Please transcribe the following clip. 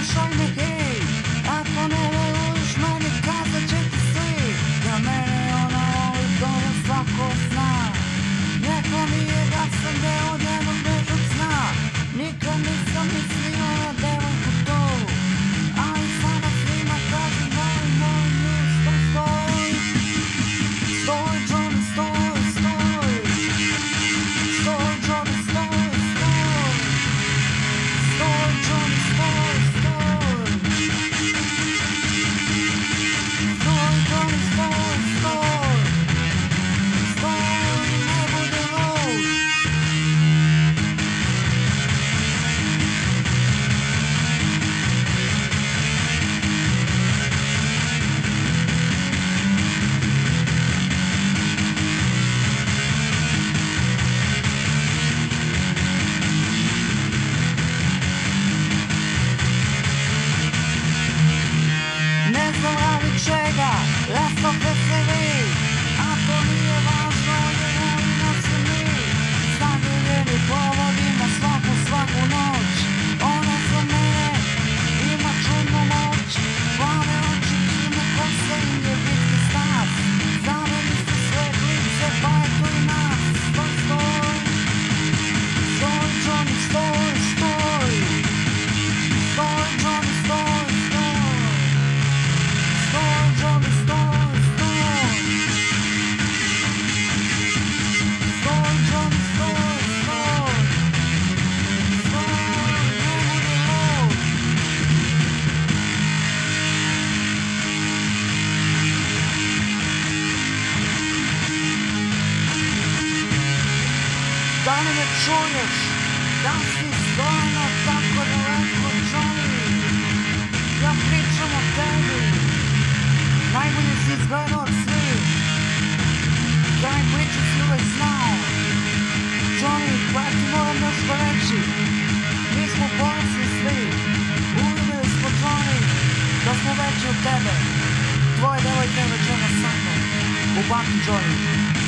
Poslušaj me hej, ako ne veruješ meni kazat će ti svi Da mene ona voli dobro svako zna Neko mi je da sam deo njenog bežog sna Nikad nisam mislio your. Li me čuješ? Da si stvarno tako daleko, Johnny? Ja pričam o tebi. Najbolje si izgledao od svih. Kraj priče si uvek znao. Johnny, pa ti moram nešto reći? Mi smo ponosni svi. Uvideli smo, Johnny Da smo veći od tebe. Tvoje devojka je večera sa mnom. U banki, Johnny